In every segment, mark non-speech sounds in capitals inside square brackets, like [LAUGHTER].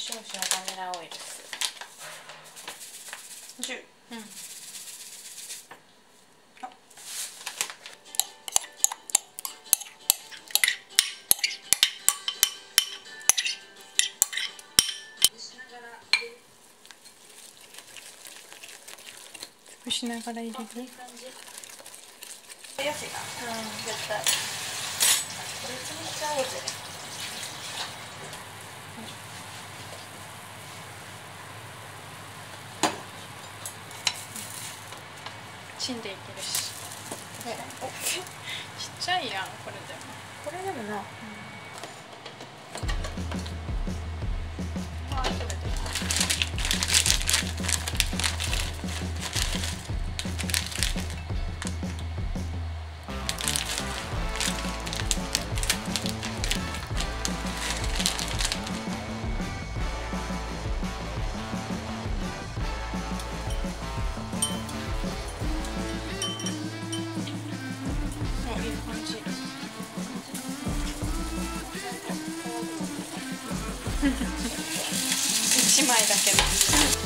少々バニラオイル10うん。潰しながら入れる？いい感じ。うん絶対。これ潰しちゃおうぜチンでいけるし。お [LAUGHS] ちっちゃいやんこれでも。これでもな。あ1枚だけの。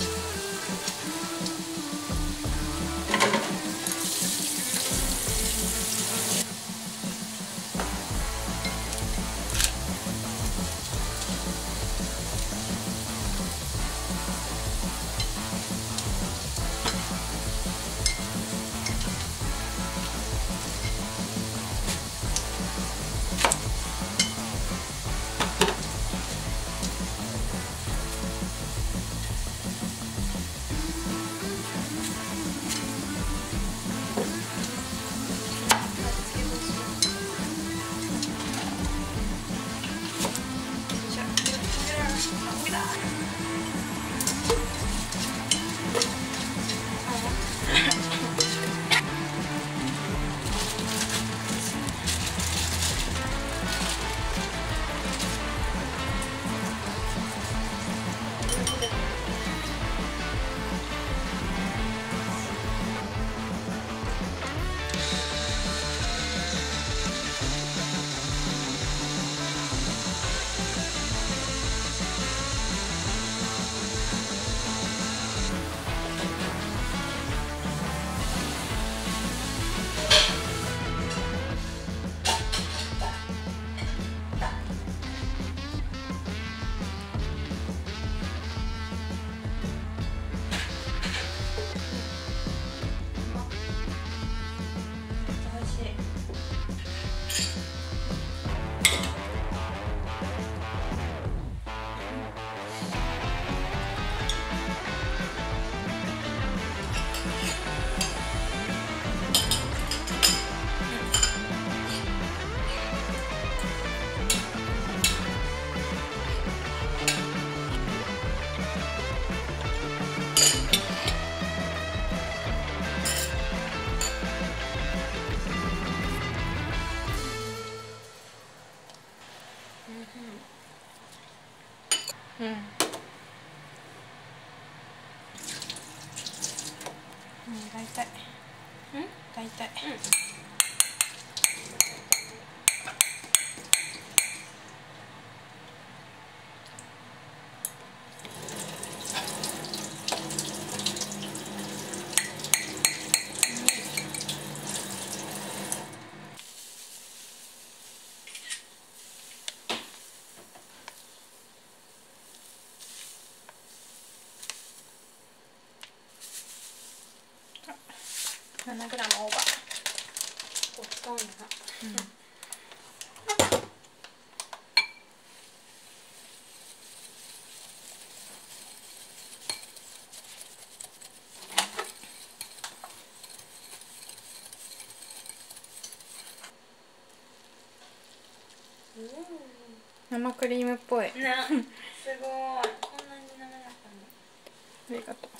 うん、大体。うん。大体、うん。7g オーバーごち、うん生クリームっぽい。すごい。こんなに滑らかに。ありがとう。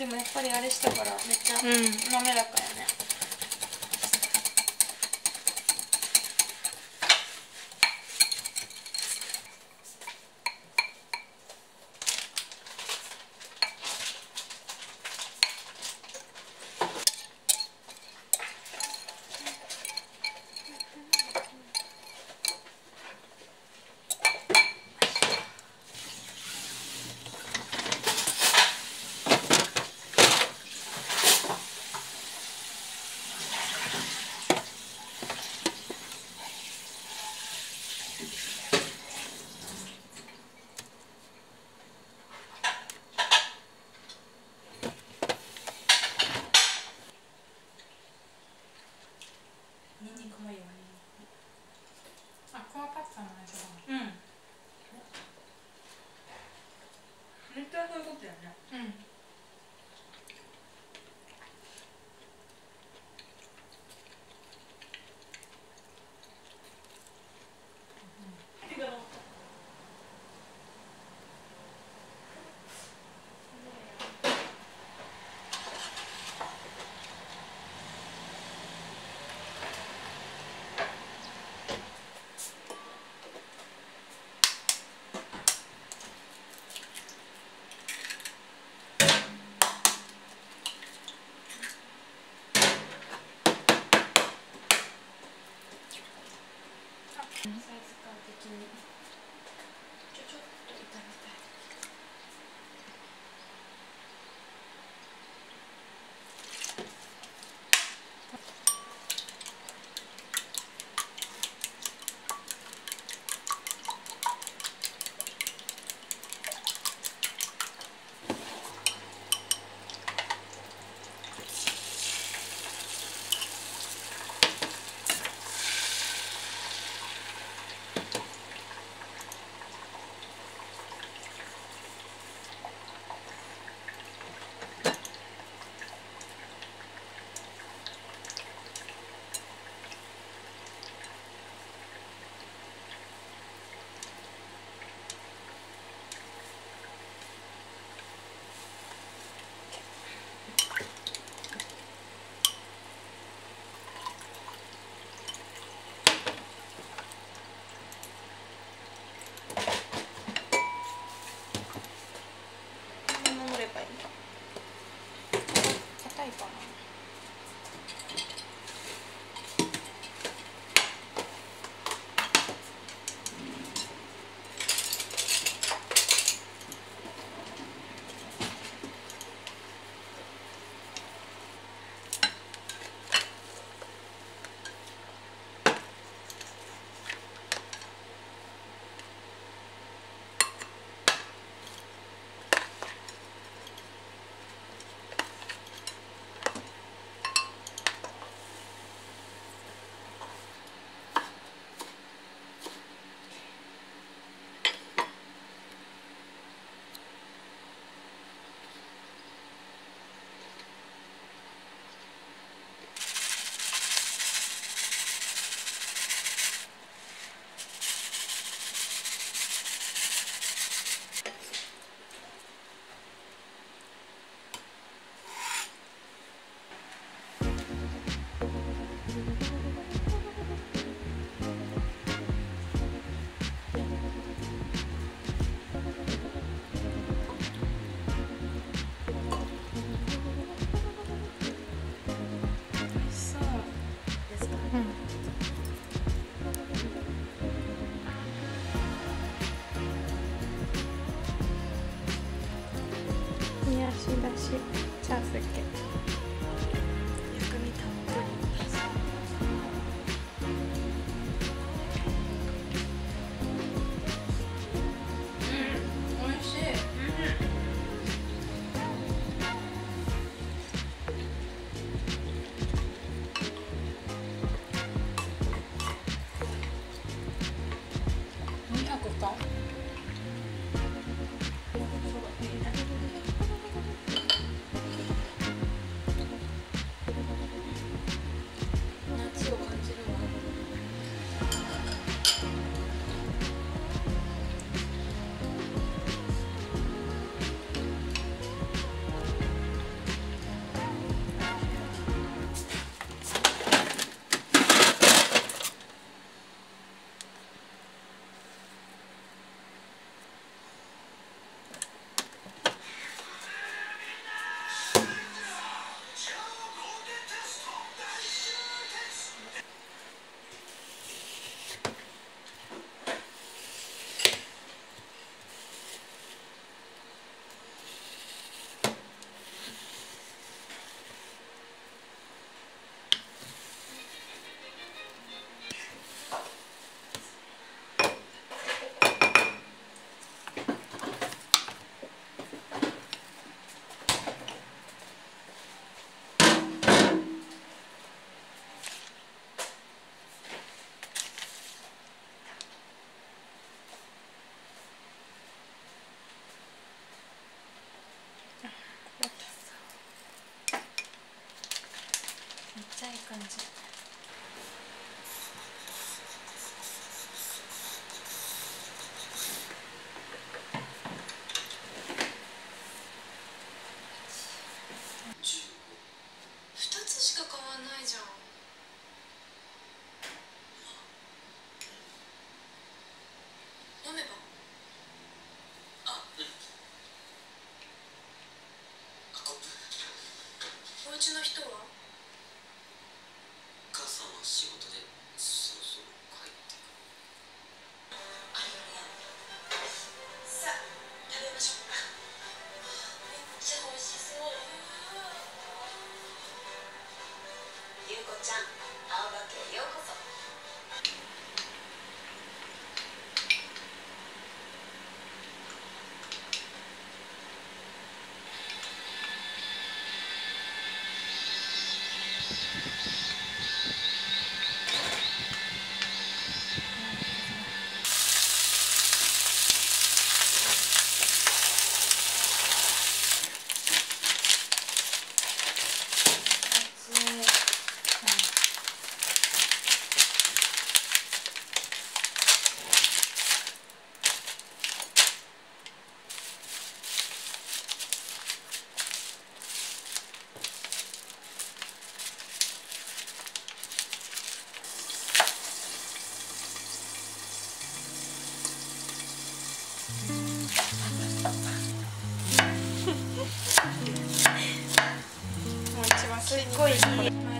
でもやっぱりあれしたからめっちゃうん。滑らかやねの人は？母さんは仕事でそろそろ帰ってくる。あれねさあ食べましょうか。めっちゃ美味しそう。ゆうこちゃん。もう一番すっごいいい